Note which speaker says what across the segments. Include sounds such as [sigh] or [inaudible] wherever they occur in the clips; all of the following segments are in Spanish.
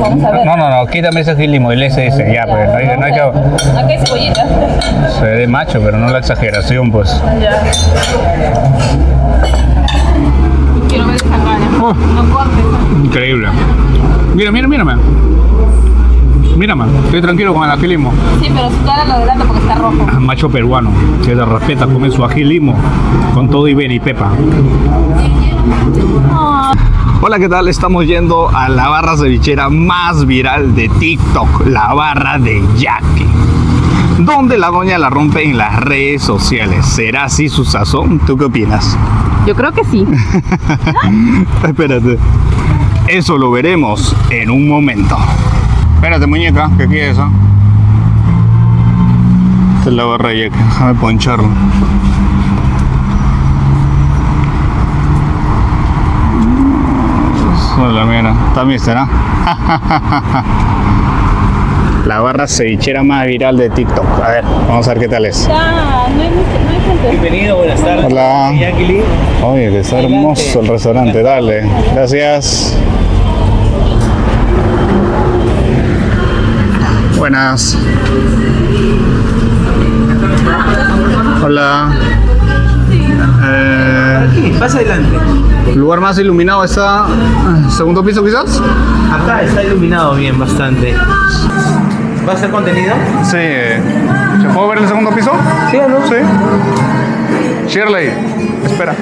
Speaker 1: Vamos a ver.
Speaker 2: No, no, no, quítame ese gilimo, el ese, ya, pues, no hay, no hay que...
Speaker 1: Acá hay cebollita.
Speaker 2: Se ve de macho, pero no la exageración, pues.
Speaker 1: Ya. Quiero ver esa cara.
Speaker 2: Oh.
Speaker 1: No cortes.
Speaker 2: Increíble. Mira, mira, mírame. Mírame, estoy tranquilo con el agilismo.
Speaker 1: Sí, pero su cara lo delata porque está rojo.
Speaker 2: Macho peruano, que se respeta, come su agilismo con todo y y pepa. Hola, ¿qué tal? Estamos yendo a la barra cevichera más viral de TikTok, la barra de Jackie. Donde la doña la rompe en las redes sociales. ¿Será así su sazón? ¿Tú qué opinas?
Speaker 1: Yo creo que sí. [laughs]
Speaker 2: Espérate. Eso lo veremos en un momento. Espérate, muñeca, que aquí es eso. Esta es la barra de Jackie. Déjame poncharlo. Mira. Está mister, ¿ah? [laughs] La barra cevichera más viral de TikTok. A ver, vamos a ver qué tal es.
Speaker 1: Ya, no hay, no hay gente.
Speaker 3: Bienvenido, buenas tardes.
Speaker 2: Hola. Oye, que está hermoso el restaurante. Dale. Gracias. Buenas. Hola. Eh,
Speaker 3: Aquí, pasa adelante.
Speaker 2: ¿Lugar más iluminado está? eh, ¿Segundo piso quizás?
Speaker 3: Acá está iluminado bien, bastante. ¿Va a ser contenido?
Speaker 2: Sí. ¿Se puede ver el segundo piso?
Speaker 3: Sí, ¿o no?
Speaker 2: Sí. Shirley, espera.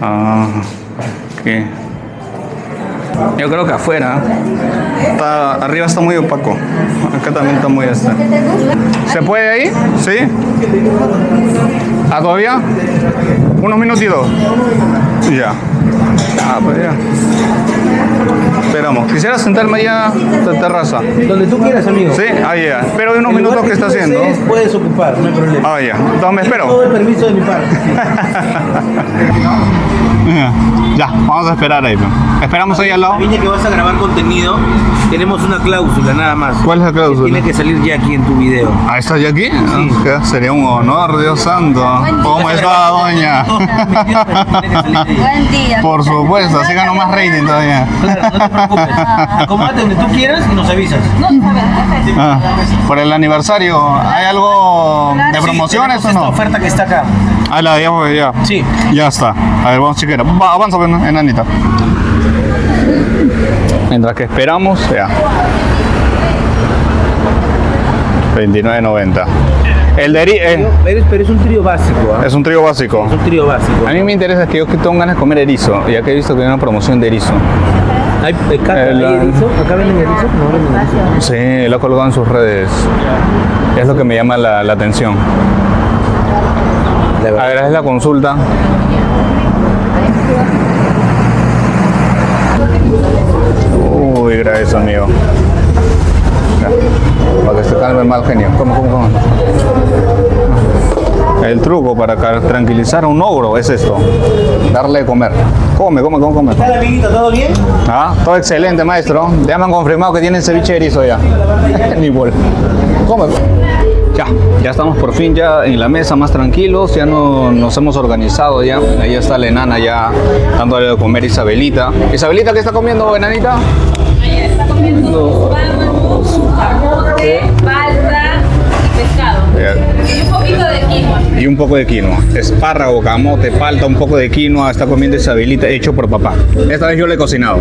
Speaker 2: Ah, ok. Yo creo que afuera. Está, arriba está muy opaco. Acá también está muy este. ¿Se puede ahí? Sí. ¿Ah, todavía? Unos minutitos. Ya. Ah, pues ya. Esperamos. Quisiera sentarme allá en la terraza.
Speaker 3: Donde tú quieras, amigo.
Speaker 2: Sí, ahí ya. Espero unos
Speaker 3: El
Speaker 2: minutos que está
Speaker 3: tú
Speaker 2: haciendo.
Speaker 3: desees, Puedes ocupar, no hay problema.
Speaker 2: Ah, ya. Entonces me
Speaker 3: Todo
Speaker 2: espero.
Speaker 3: el permiso de mi parte. [laughs]
Speaker 2: Ya, vamos a esperar ahí. pues. Esperamos ahí al lado.
Speaker 3: Viña que vas a grabar contenido, tenemos una cláusula nada más.
Speaker 2: ¿Cuál es la cláusula?
Speaker 3: Tiene que salir Jackie en tu video.
Speaker 2: Ah, ¿está ya aquí? Ah, Sería un honor, Dios santo. ¿Cómo está, doña?
Speaker 1: Buen día. [laughs]
Speaker 2: Por supuesto, así ganó más rating todavía.
Speaker 3: Claro, no te preocupes. Acomódate donde tú quieras y nos avisas.
Speaker 1: No, a
Speaker 2: Ah, por el aniversario, ¿hay algo de promociones o
Speaker 3: esta
Speaker 2: no?
Speaker 3: oferta que está acá.
Speaker 2: Ah, la pues, ya.
Speaker 3: Sí.
Speaker 2: Ya está. A ver, vamos chiquera. Va, avanza, pues, enanita. Mientras que esperamos, ya. 29.90. El de eri- eh,
Speaker 3: Pero, pero es un trío básico, ¿ah?
Speaker 2: es un trío básico.
Speaker 3: Es un trío básico.
Speaker 2: A mí me interesa que yo que tengo ganas de comer erizo, ya que he visto que hay una promoción de erizo.
Speaker 3: ¿Hay, hay cata,
Speaker 2: El,
Speaker 3: hay erizo? ¿Acá venden erizo? No venden erizo.
Speaker 2: Sí, lo ha colgado en sus redes. Es lo que me llama la, la atención.
Speaker 3: De
Speaker 2: A
Speaker 3: verdad.
Speaker 2: ver, es la consulta. Uy, gracias, amigo. Ya, Para que se calme mal genio. ¿Cómo, cómo, cómo? El truco para tranquilizar a un ogro es esto. Darle de comer. Come, come, come, come.
Speaker 3: ¿Todo bien?
Speaker 2: Ah, todo excelente, maestro. Ya me han confirmado que tienen ceviche de erizo ya. [laughs] Ni bol. Come. Ya, ya estamos por fin ya en la mesa más tranquilos, ya no, nos hemos organizado ya. Ahí está la enana ya dándole de comer a Isabelita. Isabelita, ¿qué está comiendo, enanita?
Speaker 1: Está comiendo su. Y un poquito de quinoa.
Speaker 2: Y un poco de quinoa. Espárrago, camote, palta, un poco de quinoa. Está comiendo Isabelita, hecho por papá. Esta vez yo le he cocinado.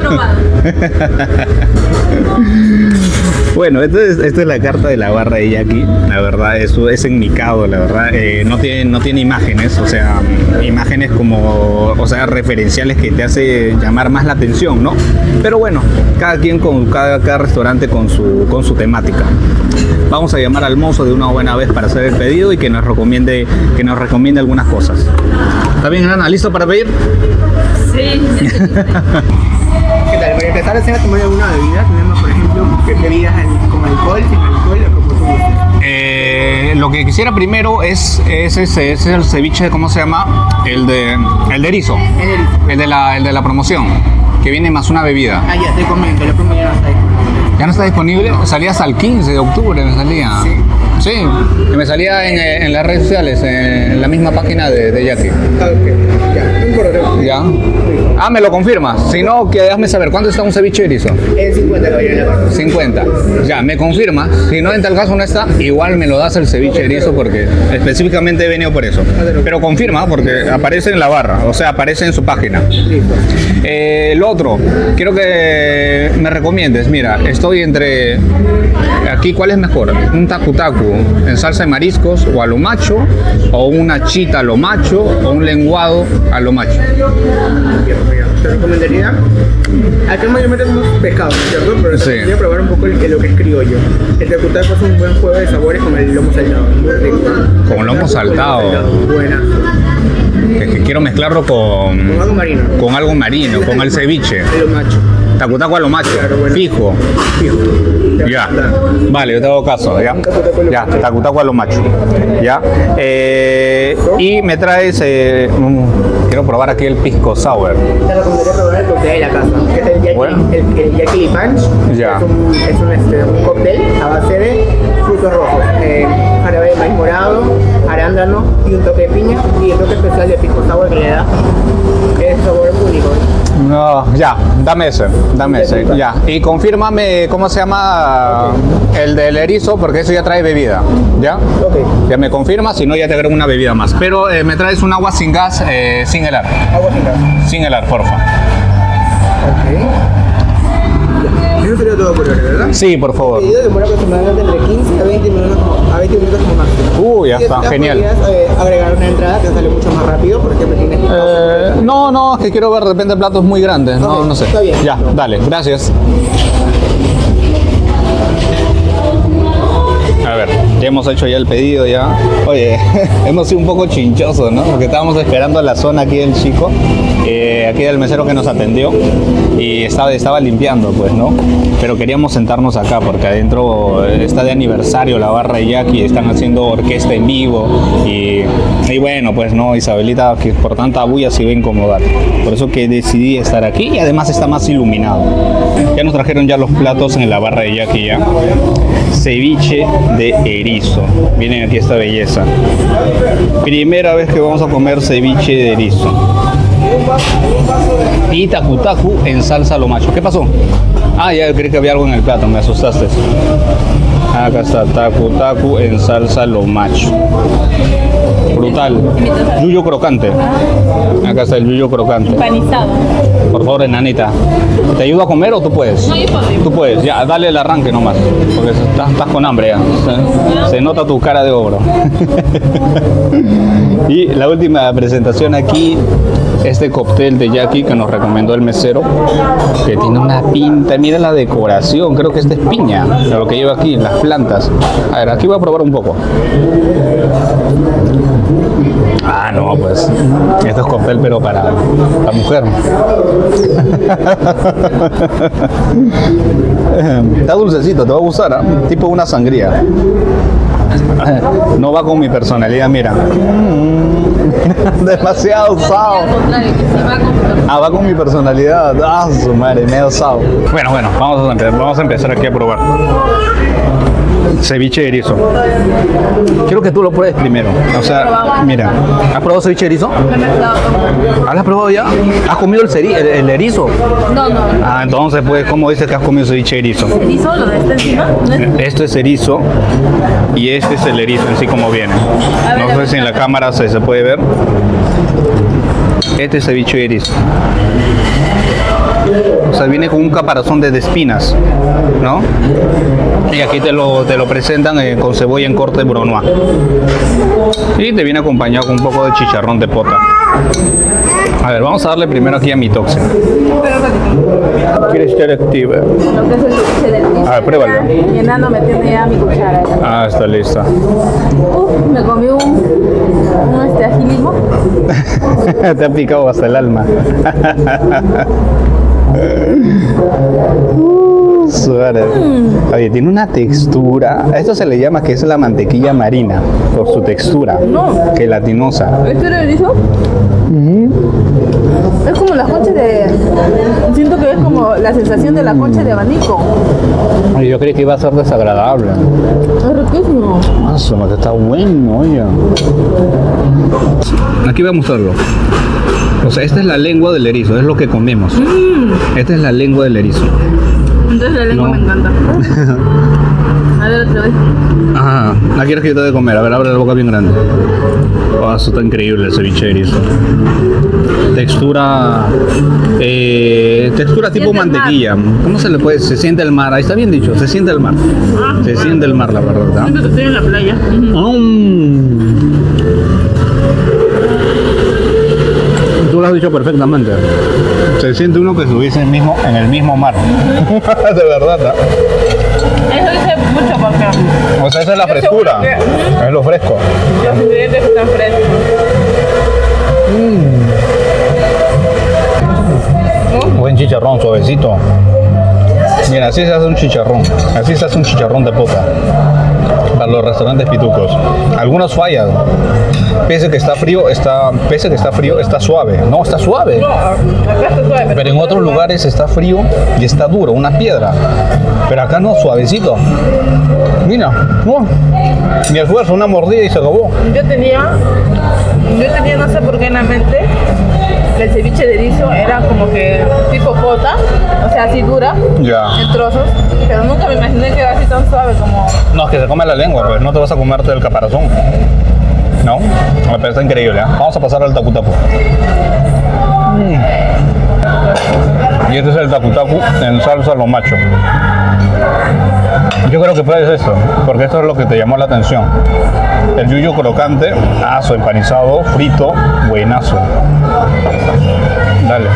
Speaker 1: Probado. [laughs]
Speaker 2: Bueno, esto es, esto es la carta de la barra de Jackie. La verdad, eso es enmicado, la verdad. Eh, no, tiene, no tiene imágenes, o sea, imágenes como, o sea, referenciales que te hace llamar más la atención, ¿no? Pero bueno, cada quien con cada, cada restaurante con su, con su temática. Vamos a llamar al mozo de una buena vez para hacer el pedido y que nos recomiende, que nos recomiende algunas cosas. ¿Está bien, Ana? ¿Listo para pedir?
Speaker 1: Sí. [laughs]
Speaker 4: ¿Qué tal? Para empezar, ¿desea tomar alguna bebida? Tenemos, por ejemplo, be- bebidas con alcohol, sin alcohol, o como tú.
Speaker 2: Eh, lo que quisiera primero es, es, ese, es el ceviche, ¿cómo se llama? El de, el de erizo.
Speaker 4: El erizo.
Speaker 2: El de, la, el de la promoción, que viene más una bebida.
Speaker 4: Ah, ya, te comento, la promo ya no está disponible.
Speaker 2: ¿Ya no está disponible? Salía hasta el 15 de octubre, me salía. Sí. Y me salía en, eh, en las redes sociales, en la misma página de, de Jackie.
Speaker 4: Ah, ok. Ya.
Speaker 2: ¿Ya? Ah, me lo confirmas. Si no, que déjame saber, ¿cuánto está un ceviche erizo?
Speaker 4: En 50 caballero en la carta.
Speaker 2: 50. Ya, me confirmas. Si no, en tal caso no está, igual me lo das el ceviche erizo porque específicamente he venido por eso. Pero confirma porque aparece en la barra, o sea, aparece en su página.
Speaker 4: Listo.
Speaker 2: Eh, el otro, quiero que me recomiendes. Mira, estoy entre. Aquí, ¿cuál es mejor? ¿Un tacu tacu en salsa de mariscos o a lo macho? ¿O una chita a lo macho? ¿O un lenguado a lo macho?
Speaker 4: Te recomendaría. Acá mayormente somos pescados, ¿cierto? Pero
Speaker 2: Sí.
Speaker 4: te probar un poco el, lo que es criollo. El tacutaco es un buen juego de sabores con el lomo saltado.
Speaker 2: Con lomo saltado.
Speaker 4: Buena.
Speaker 2: Que, que quiero mezclarlo
Speaker 4: Con
Speaker 2: con,
Speaker 4: algo marino.
Speaker 2: con algo marino, con el ceviche.
Speaker 4: El macho.
Speaker 2: Tacu tacu a lo macho,
Speaker 4: Claro, bueno.
Speaker 2: fijo.
Speaker 4: Fijo.
Speaker 2: Ya, vale, yo te hago caso, ya. Ya, tacutaco a lo macho. Ya. Eh, y me traes. eh, mm, quiero probar aquí el pisco sour.
Speaker 4: Te recomendaría probar el cóctel de la casa, que es el Jackie,
Speaker 2: Bueno.
Speaker 4: el, el Jackie Punch.
Speaker 2: Ya.
Speaker 4: Es un, es un, este, un cóctel a base de frutos rojos, eh, jarabe de maíz morado, arándano y un toque de piña y el toque especial de pisco sour que le da es sabor único.
Speaker 2: No, ya, dame ese, dame ese, ya. Y confírmame cómo se llama el del erizo, porque eso ya trae bebida, ¿ya?
Speaker 4: Ok,
Speaker 2: Ya me confirma, si no ya te agrego una bebida más. Pero eh, me traes un agua sin gas, eh, sin helar.
Speaker 4: agua sin gas.
Speaker 2: Sin helar, porfa.
Speaker 4: Ok. Eso sería todo por ahora, ¿verdad?
Speaker 2: Sí, por favor.
Speaker 4: El video demora aproximadamente entre 15 a 20 minutos, a 20 minutos como máximo.
Speaker 2: Uh, ya está, genial.
Speaker 4: podrías, eh, agregar una entrada que sale mucho más rápido, por ejemplo, tienes
Speaker 2: Eh, no, no, es que quiero ver de repente platos muy grandes. No, no sé.
Speaker 4: está bien.
Speaker 2: Ya, dale, gracias. Ya hemos hecho ya el pedido ya. Oye, [laughs] hemos sido un poco chinchosos, ¿no? Porque estábamos esperando a la zona aquí del chico, eh, aquí del mesero que nos atendió y estaba, estaba limpiando, pues, ¿no? Pero queríamos sentarnos acá porque adentro eh, está de aniversario la barra de Jackie, están haciendo orquesta en vivo y, y bueno, pues no, Isabelita, que por tanta bulla se iba a incomodar. Por eso que decidí estar aquí y además está más iluminado. Ya nos trajeron ya los platos en la barra de Jackie ya. Ceviche de erizo. Miren aquí esta belleza. Primera vez que vamos a comer ceviche de erizo. Y tacu tacu en salsa lo macho. ¿Qué pasó? Ah, ya creí que había algo en el plato, me asustaste. Acá está, tacu tacu en salsa lo macho. Brutal. Yuyo crocante. Acá está el yuyo crocante.
Speaker 1: Empanizado.
Speaker 2: Por favor, enanita. ¿Te ayudo a comer o tú puedes?
Speaker 1: No, yo puedo.
Speaker 2: Tú puedes, ya, dale el arranque nomás. Porque estás, estás con hambre ya. Se, se nota tu cara de ogro. [laughs] y la última presentación aquí, este cóctel de Jackie que nos recomendó el mesero, que tiene una pinta. Mira la decoración, creo que esta es piña, lo que lleva aquí, las plantas. A ver, aquí voy a probar un poco. Ah, no, pues. Esto es cóctel, pero para la mujer. [laughs] Está dulcecito, te va a gustar, ¿ah? tipo una sangría. No va con mi personalidad, mira. [laughs] Demasiado sao. Ah, va con mi personalidad. Ah, su madre, medio sao. Bueno, bueno, vamos a empezar, vamos a empezar aquí a probar. Ceviche de erizo. Quiero que tú lo pruebes primero. O sea, mira, ¿has probado ceviche de erizo? ¿Has probado ya? ¿Has comido el, ceri- el, el erizo?
Speaker 1: No, no.
Speaker 2: Ah, entonces, pues, ¿cómo dices que has comido ceviche de erizo?
Speaker 1: ¿Erizo lo de este encima?
Speaker 2: Esto es erizo y este es el erizo en sí como viene. No sé si en la cámara se, se puede ver. Este es de erizo. O sea, viene con un caparazón de espinas, ¿no? Y aquí te lo, te lo presentan eh, con cebolla en corte brunoise. Y te viene acompañado con un poco de chicharrón de pota. A ver, vamos a darle primero aquí a mi toxin. ¿Quieres estar activa?
Speaker 1: Lo que es el.
Speaker 2: A ver, pruébalo.
Speaker 1: Mi enano metiendo ya mi cuchara.
Speaker 2: Ah, está lista.
Speaker 1: Uf, me comí un, un este agilismo. [laughs]
Speaker 2: Te ha picado hasta el alma. [laughs] Suárez. Oye, tiene una textura. A esto se le llama que es la mantequilla marina, por su textura.
Speaker 1: No.
Speaker 2: Gelatinosa.
Speaker 1: ¿Este era erizo? Es como las conchas de. Siento que es como la sensación de la concha de abanico.
Speaker 2: Ay, Yo creí que iba a ser desagradable.
Speaker 1: Es riquísimo.
Speaker 2: Ah, está bueno, oye. Aquí voy a mostrarlo. O sea, esta es la lengua del erizo, es lo que comemos. Esta es la lengua del erizo.
Speaker 1: Entonces la lengua
Speaker 2: No.
Speaker 1: me encanta. A ver otra vez.
Speaker 2: Ajá, la quieres que yo te de comer. A ver, abre la boca bien grande. Oh, eso está increíble el ceviche erizo. Textura. Eh, textura tipo mantequilla. ¿Cómo se le puede? Se siente el mar. Ahí está bien dicho, se siente el mar. Se siente el mar, la verdad.
Speaker 1: Siento que estoy en la playa.
Speaker 2: Mm. Lo has dicho perfectamente. Se siente uno que estuviese en el mismo, en el mismo mar. [laughs] de verdad. ¿no?
Speaker 1: Eso dice mucho porque
Speaker 2: O sea, esa es la
Speaker 1: Yo
Speaker 2: frescura. Es lo fresco.
Speaker 1: los ingredientes están frescos.
Speaker 2: Buen chicharrón, suavecito. Mira, así se hace un chicharrón. Así se hace un chicharrón de pota. Para los restaurantes pitucos. Algunos fallan. Pese que está frío, está. Pese que está frío, está suave. No,
Speaker 1: está suave.
Speaker 2: Pero en otros lugares está frío y está duro, una piedra. Pero acá no, suavecito. Mira, no. Ni esfuerzo, una mordida y se acabó.
Speaker 1: Yo tenía, yo tenía no sé por qué en la mente que el ceviche de erizo era como que tipo pota, o sea, así dura,
Speaker 2: Ya.
Speaker 1: en trozos, pero nunca me imaginé que era así tan suave como...
Speaker 2: No, es que se come la lengua, pues no te vas a comerte el caparazón. No, me parece increíble. ¿eh? Vamos a pasar al takutaku. Mm. Y este es el takutaku en salsa lo macho. Yo creo que pruebes esto, porque esto es lo que te llamó la atención. El yuyo crocante, aso empanizado, frito, buenazo. Dale.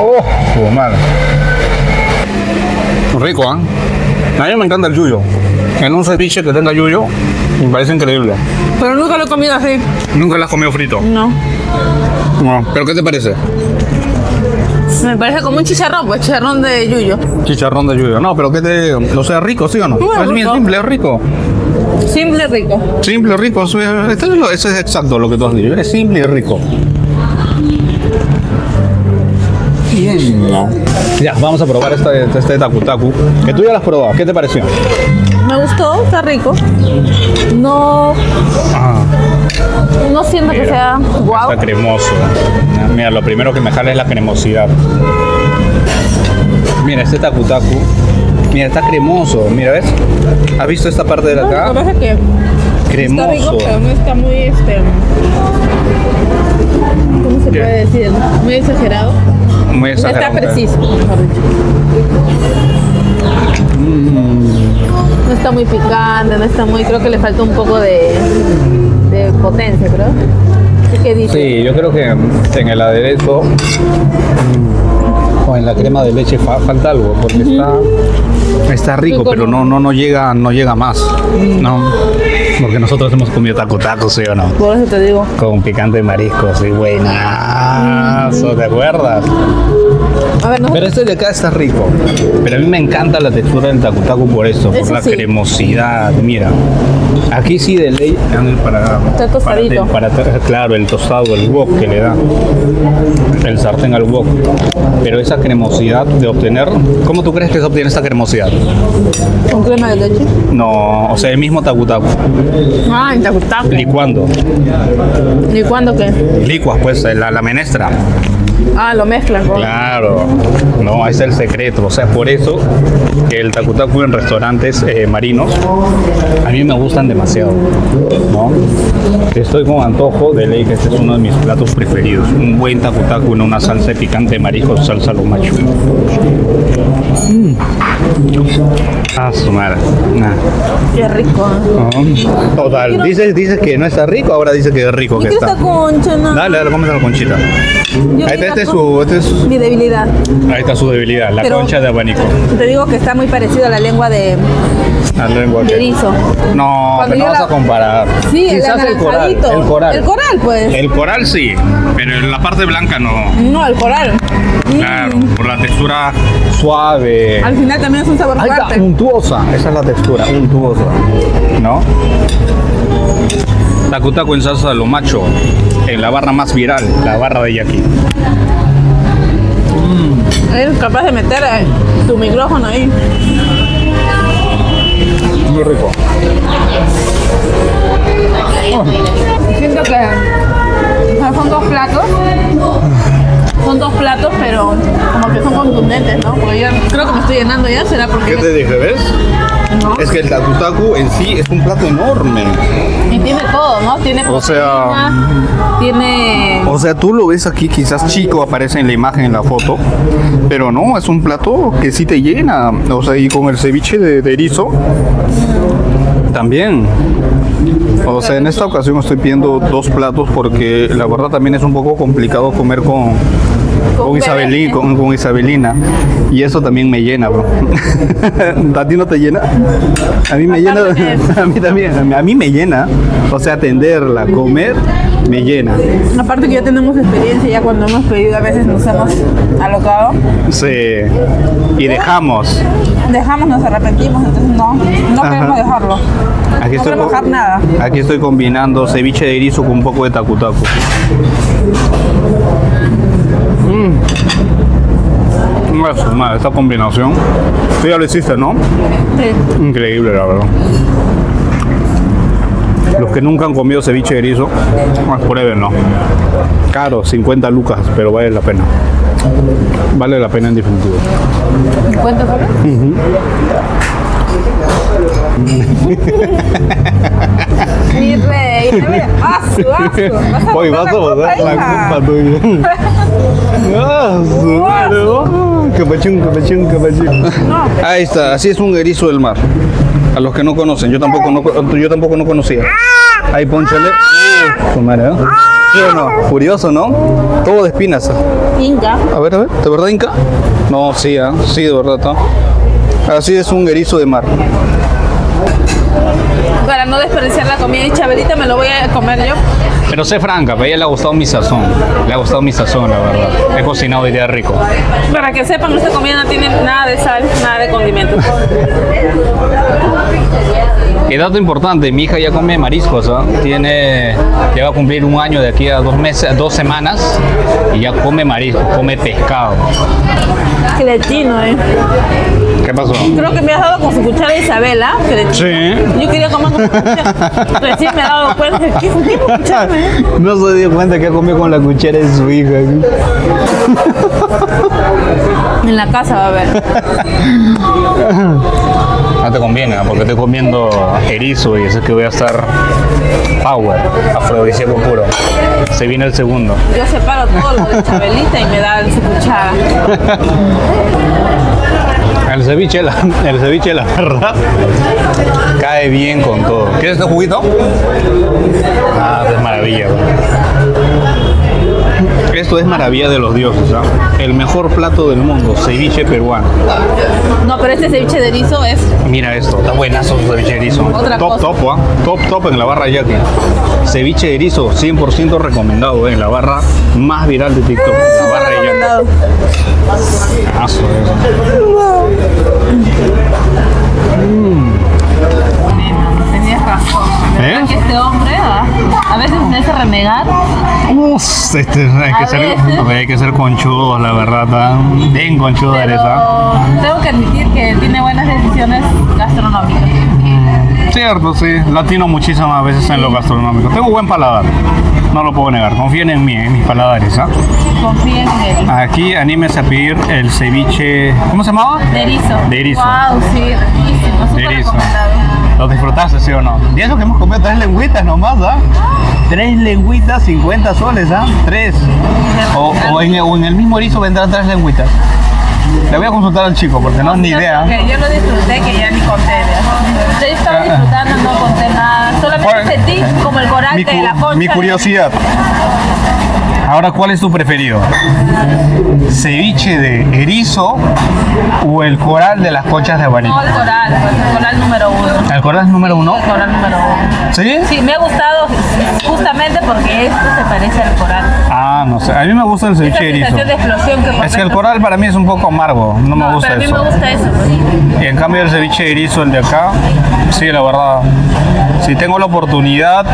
Speaker 2: Oh, su madre. Rico, ¿ah? A mí me encanta el yuyo. En un ceviche que tenga yuyo, me parece increíble.
Speaker 1: Pero nunca lo he comido así.
Speaker 2: Nunca lo has comido frito.
Speaker 1: No.
Speaker 2: No. ¿Pero qué te parece?
Speaker 1: Me parece como un chicharrón, pues chicharrón de yuyo.
Speaker 2: Chicharrón de yuyo. No, pero que te. O sea, rico, ¿sí o no? Es bien
Speaker 1: rico.
Speaker 2: simple, es rico.
Speaker 1: Simple rico.
Speaker 2: Simple, rico. Eso es, eso exacto lo que tú has dicho. Es simple y rico. Bien. No. Ya, vamos a probar este, este takutaku. Que tú ya lo has probado. ¿Qué te pareció?
Speaker 1: Me gustó, está rico. No,
Speaker 2: Ah,
Speaker 1: siento que sea guau.
Speaker 2: Está cremoso. Mira, lo primero que me jala es la cremosidad. Mira, este takutaku. Mira, está cremoso. Mira, ¿ves? ¿Has visto esta parte de
Speaker 1: No, Lo que
Speaker 2: acá?
Speaker 1: pasa es que está
Speaker 2: Cremoso.
Speaker 1: rico, pero no está muy, este, ¿cómo se
Speaker 2: ¿Qué?
Speaker 1: puede decir? Muy exagerado.
Speaker 2: Muy
Speaker 1: No está
Speaker 2: exagerado.
Speaker 1: preciso, mejor dicho. No está muy picante, no está muy, creo que le falta un poco de potencia, creo. ¿Y ¿Qué dice?
Speaker 2: Sí, yo creo que en el aderezo mm, o en la crema de leche fa- falta algo porque está está rico, pero
Speaker 1: ¿no?
Speaker 2: no no llega no llega más. No. Porque nosotros hemos comido taco taco, ¿sí o no?
Speaker 1: Por eso te digo.
Speaker 2: Con picante de mariscos y buenazo, ¿te acuerdas?
Speaker 1: A ver, no
Speaker 2: Pero este de acá está rico. Pero a mí me encanta la textura del tacu por eso, por la
Speaker 1: sí.
Speaker 2: cremosidad. Mira, aquí sí de ley para,
Speaker 1: Está tostadito.
Speaker 2: para, para- claro, el tostado, el wok que le da, el sartén al wok. Pero esa cremosidad de obtener, ¿cómo tú crees que se obtiene esa cremosidad?
Speaker 1: con crema de leche.
Speaker 2: No, o sea, el mismo tacu
Speaker 1: Ah, en tacutaco.
Speaker 2: licuando,
Speaker 1: ¿Y cuándo qué?
Speaker 2: licuas pues la, la menestra.
Speaker 1: Ah, lo mezclan con.
Speaker 2: Claro, no, ese es el secreto. O sea, por eso que el takutaku en restaurantes eh, marinos a mí me gustan demasiado. ¿no? Estoy con antojo de ley que este es uno de mis platos preferidos. Un buen takutaku en una salsa de picante de mariscos, salsa lo macho. Mm. Ah, su madre. Nah.
Speaker 1: Qué rico. ¿eh?
Speaker 2: No. Total, dices, dices que no está rico, ahora dices que es rico
Speaker 1: ¿Y
Speaker 2: que está.
Speaker 1: esta concha? No.
Speaker 2: Dale, dale, cómete la conchita.
Speaker 1: Yo
Speaker 2: Ahí
Speaker 1: vi-
Speaker 2: este es su, este es,
Speaker 1: mi debilidad.
Speaker 2: ahí está su debilidad, la
Speaker 1: Pero-
Speaker 2: concha de abanico.
Speaker 1: Te digo que está muy parecido a la lengua de,
Speaker 2: La lengua
Speaker 1: de erizo.
Speaker 2: No,
Speaker 1: Cuando
Speaker 2: pero no vas a comparar.
Speaker 1: Sí, el
Speaker 2: Quizás el coral, el coral.
Speaker 1: El coral, pues.
Speaker 2: El coral sí, pero en la parte blanca no.
Speaker 1: No, el coral. Mm.
Speaker 2: Claro, por la textura suave.
Speaker 1: Al final también es un sabor
Speaker 2: Ahí está, untuosa. Esa es la textura, untuosa. ¿No? Tacu tacu en salsa de lo macho. En la barra más viral, la barra de Yaqui.
Speaker 1: Eres capaz de meter eh, tu micrófono ahí.
Speaker 2: Muy rico.
Speaker 1: Siento que son dos platos. Son dos platos, pero como que son contundentes, ¿no? Porque yo creo que me estoy llenando ya, ¿será porque
Speaker 2: ¿Qué te dije, ves?
Speaker 1: no?
Speaker 2: Es que el tacu tacu en sí es un plato enorme.
Speaker 1: Y tiene todo, ¿no? Tiene
Speaker 2: O sea-
Speaker 1: proteína, tiene
Speaker 2: O sea, tú lo ves aquí, quizás chico aparece en la imagen, en la foto, pero no, es un plato que sí te llena. O sea, y con el ceviche de, de erizo también. O sea, en esta ocasión estoy pidiendo dos platos porque la verdad también es un poco complicado comer con, con. Isabelí- con, con Isabelina. Y eso también me llena, bro. [laughs] ¿A ti no te llena? A mí me llena. [laughs] A mí también. a mí- me llena. O sea, atenderla, comer, me llena.
Speaker 1: Aparte que ya tenemos experiencia, ya cuando hemos pedido a veces nos hemos alocado.
Speaker 2: Sí. Y dejamos.
Speaker 1: Dejamos, nos arrepentimos, entonces no, no
Speaker 2: Ajá.
Speaker 1: queremos dejarlo.
Speaker 2: Aquí
Speaker 1: no
Speaker 2: estoy,
Speaker 1: dejar nada.
Speaker 2: aquí estoy combinando ceviche de erizo con un poco de tacu tacu. Mm. Madre, esta combinación. Tú ya lo hiciste, ¿no?
Speaker 1: Sí.
Speaker 2: Increíble, la verdad. Los que nunca han comido ceviche de erizo, pruébenlo. Caro, 50 lucas, pero vale la pena. Vale la pena en definitivo.
Speaker 1: ¿Cuánto sale? Mi rey, mira, asu, asu. Vas a
Speaker 2: Hoy
Speaker 1: botar
Speaker 2: vas a botar la culpa tuya. [laughs] Ah, su.
Speaker 1: No.
Speaker 2: Ahí está, así es un erizo del mar. A los que no conocen, yo tampoco no, yo tampoco no conocía. Ahí ponchale. Su madre, ¿eh? ¿Sí o no? Curioso, ¿no? Todo de espinas.
Speaker 1: Inca.
Speaker 2: A ver, a ver, ¿de verdad Inca? No, sí, ¿ah? sí, de verdad está. Así es un erizo de mar.
Speaker 1: Para no desperdiciar la comida y Chabelita me lo voy a comer yo.
Speaker 2: Pero sé franca, a ella le ha gustado mi sazón. Le ha gustado mi sazón, la verdad. He cocinado y queda rico.
Speaker 1: Para que sepan, esta comida no tiene nada de sal, nada de condimentos.
Speaker 2: Y dato importante, mi hija ya come mariscos, ¿ah? tiene, ya va a cumplir un año de aquí a dos meses, dos semanas y ya come mariscos, come pescado.
Speaker 1: Cretino, eh.
Speaker 2: ¿Qué pasó?
Speaker 1: Creo que me has dado con su cuchara Isabela.
Speaker 2: Sí.
Speaker 1: Yo quería comer con su cuchara. Recién me he dado cuenta. ¿Qué qué cuchara? eh?
Speaker 2: No se dio cuenta que ha comido con la cuchara de su hija.
Speaker 1: En la casa va a ver.
Speaker 2: No te conviene, porque estoy comiendo erizo y eso es que voy a estar power, afrodisíaco puro. Se viene el segundo.
Speaker 1: Yo separo todo lo de Chabelita y me da su cuchara.
Speaker 2: El ceviche, la, el ceviche, la verdad, cae bien con todo. ¿Quieres este juguito? Ah, es maravilla. bro. Esto es maravilla de los dioses. ¿ah? El mejor plato del mundo, ceviche peruano.
Speaker 1: No, pero este ceviche de erizo es.
Speaker 2: Mira esto, está buenazo su ceviche de erizo.
Speaker 1: Otra
Speaker 2: top,
Speaker 1: cosa.
Speaker 2: top, ¿ah? top, top en la barra Yaqui. Ceviche de erizo, 100% recomendado ¿eh? en la barra más viral de TikTok. La barra
Speaker 1: recomendado.
Speaker 2: Aso, eso.
Speaker 1: Este,
Speaker 2: hay, que ser, [laughs] hay que ser conchudos, la verdad. ¿ah? Bien conchudo eres,
Speaker 1: tengo que admitir que tiene buenas decisiones gastronómicas.
Speaker 2: Cierto, sí. Latino muchísimas veces en lo gastronómico. Tengo buen paladar. No lo puedo negar. Confíen en mí, en mis paladares. ¿ah?
Speaker 1: Confíen en él.
Speaker 2: Aquí anímese a pedir el ceviche. ¿Cómo se llamaba?
Speaker 1: De erizo.
Speaker 2: De erizo.
Speaker 1: Wow, sí, riquísimo. Súper recomendado.
Speaker 2: ¿Lo disfrutaste, sí o no? Y eso que hemos comido tres lengüitas nomás, ¿ah? Tres lengüitas, 50 soles, ¿ah? Tres. O, o en, o en el mismo erizo vendrán tres lengüitas. Le voy a consultar al chico porque no es ni idea.
Speaker 1: Que yo lo disfruté, que ya ni conté. ¿verdad? Yo estaba disfrutando, no conté nada. Solamente sentí como el coral
Speaker 2: Mi,
Speaker 1: de la concha.
Speaker 2: mi curiosidad. Ahora, ¿cuál es tu preferido? ¿Ceviche de erizo o el coral de las conchas de abanico?
Speaker 1: No, el coral, pues, el coral número uno.
Speaker 2: ¿El coral es número uno?
Speaker 1: El coral número uno.
Speaker 2: ¿Sí?
Speaker 1: Sí, me ha gustado justamente porque esto se parece al coral.
Speaker 2: Ah, no sé. A mí me gusta el ceviche de erizo.
Speaker 1: sensación de explosión que
Speaker 2: Es que el coral para mí es un poco amargo. No me gusta
Speaker 1: pero a mí
Speaker 2: eso.
Speaker 1: me gusta eso. pues.
Speaker 2: Y en cambio el ceviche de erizo, el de acá, sí, la verdad. Si tengo la oportunidad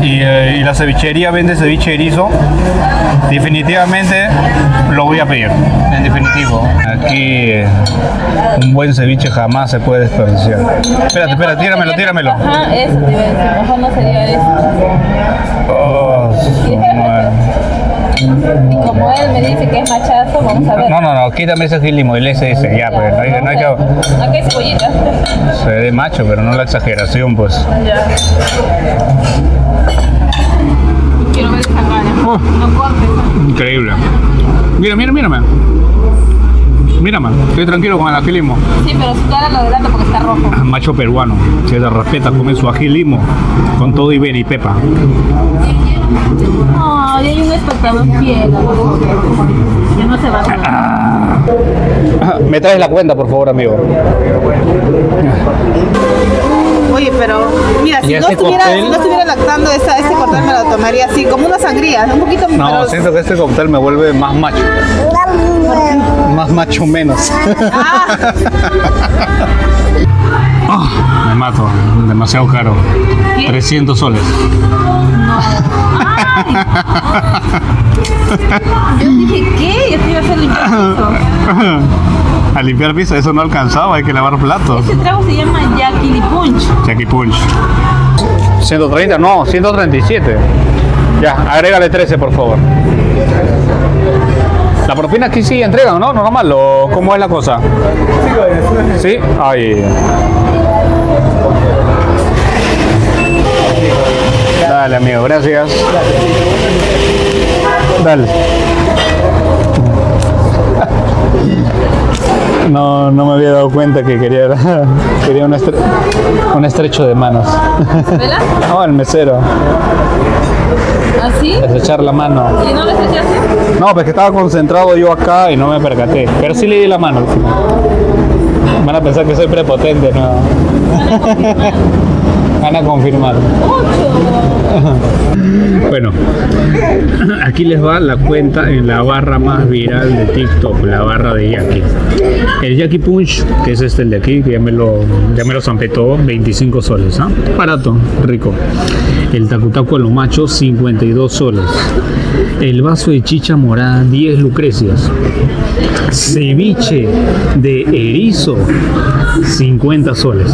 Speaker 2: y, eh, y la cevichería vende ceviche erizo, definitivamente lo voy a pedir. En definitivo. Aquí eh, un buen ceviche jamás se puede desperdiciar. Espérate, espérate, tíramelo, tíramelo.
Speaker 1: Ajá, eso te iba a decir. Mejor no sería eso.
Speaker 2: Oh, su madre.
Speaker 1: Y como él me dice que es machazo, vamos a ver.
Speaker 2: No, no, no, quítame ese gilimo y ese, ese, ya, pues, no hay, no hay que...
Speaker 1: Aquí hay cebollita.
Speaker 2: Se ve de macho, pero no la exageración, pues.
Speaker 1: Ya. Quiero ver esa cara.
Speaker 2: Oh.
Speaker 1: No cortes.
Speaker 2: Increíble. Mira, mira, mírame. Mírame, estoy tranquilo con el agilismo.
Speaker 1: Sí, pero su cara lo adelanta porque está rojo.
Speaker 2: Macho peruano, que se respeta, come su agilismo con todo y ven y pepa.
Speaker 1: Ay, hay un espectador fiel. Que no se va a
Speaker 2: Me traes la cuenta, por favor, amigo.
Speaker 5: Oye, pero mira,
Speaker 2: ¿Y
Speaker 5: si no, estuviera,
Speaker 2: cóctel?
Speaker 5: si no estuviera lactando esa, ese cóctel me lo tomaría así, como una sangría, un poquito
Speaker 2: No,
Speaker 5: pero-
Speaker 2: siento que este cóctel me vuelve más macho. Más macho menos. Ah, me mato, demasiado caro. 300 soles.
Speaker 1: Yo dije, ¿qué? Yo te iba a hacer limpieza. [laughs] [laughs]
Speaker 2: A limpiar piso, eso no alcanzaba, hay que lavar platos.
Speaker 1: Este trago se llama Jackie Punch.
Speaker 2: Jackie Punch. 130, no, 137. Ya, agrégale 13, por favor. La propina aquí sí entregan, ¿no? Normal, ¿o cómo es la cosa? Sí, ay. Dale, amigo, gracias. Dale. No, no me había dado cuenta que quería, [laughs] quería un, estre- un estrecho de manos.
Speaker 1: ¿Vela? [laughs]
Speaker 2: No, el mesero.
Speaker 1: ¿Así?
Speaker 2: Estrechar la mano.
Speaker 1: ¿Y no lo estrechaste?
Speaker 2: No, pues que estaba concentrado yo acá y no me percaté. Pero sí le di la mano al final. Van a pensar que soy prepotente, ¿no? [laughs] Van a confirmar. Bueno, aquí les va la cuenta en la barra más viral de TikTok, la barra de Jackie. El Jackie Punch, que es este el de aquí, que ya me lo, ya me lo zampé todo, 25 soles, ¿ah? Barato, rico. El Takutaku a lo macho, 52 soles. El vaso de chicha morada, 10 lucrecias. Ceviche de erizo, 50 soles.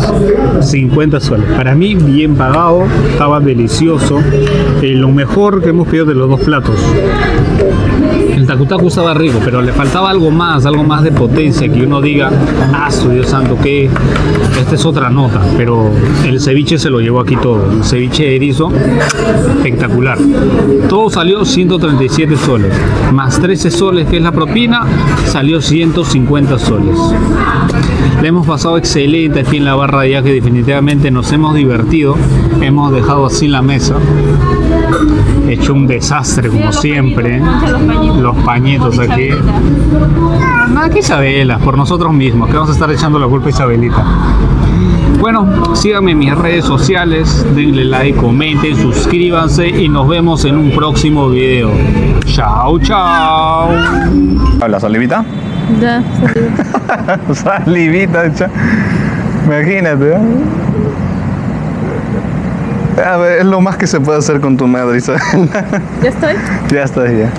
Speaker 2: 50 soles. Para mí, bien pagado, estaba delicioso. Eh, lo mejor que hemos pedido de los dos platos. El takutaku estaba rico, pero le faltaba algo más, algo más de potencia, que uno diga, ah, su Dios santo, que esta es otra nota, pero el ceviche se lo llevó aquí todo, el ceviche erizo, espectacular. Todo salió 137 soles, más 13 soles que es la propina, salió 150 soles. Le hemos pasado excelente aquí en la barra ya que definitivamente nos hemos divertido, hemos dejado así la mesa, hecho un desastre como siempre, los pañitos aquí. No, aquí Isabelas, por nosotros mismos, que vamos a estar echando la culpa a Isabelita. Bueno, síganme en mis redes sociales, denle like, comenten, suscríbanse y nos vemos en un próximo video. Chao, chao. ¿Habla salivita?
Speaker 1: Ya, [laughs]
Speaker 2: salivita, cha- imagínate. ¿eh? A ver, es lo más que se puede hacer con tu madre, Isabel.
Speaker 1: ya estoy.
Speaker 2: ya está, ya.